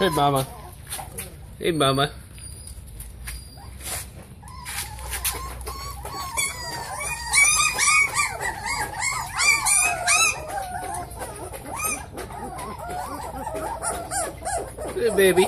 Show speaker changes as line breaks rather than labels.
Hey, mama. Hey, mama. Hey, baby.